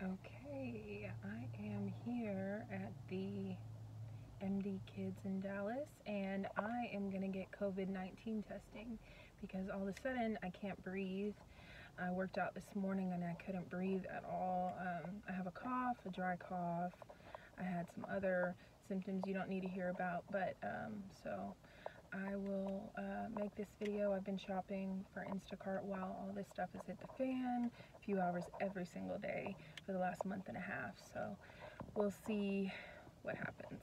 Okay, I am here at the MD Kids in Dallas and I am gonna get COVID-19 testing because all of a sudden I can't breathe. I worked out this morning and I couldn't breathe at all. Um, I have a cough, a dry cough. I had some other symptoms you don't need to hear about, but um, so I will make this video. I've been shopping for Instacart while all this stuff has hit the fan, a few hours every single day for the last month and a half. So we'll see what happens.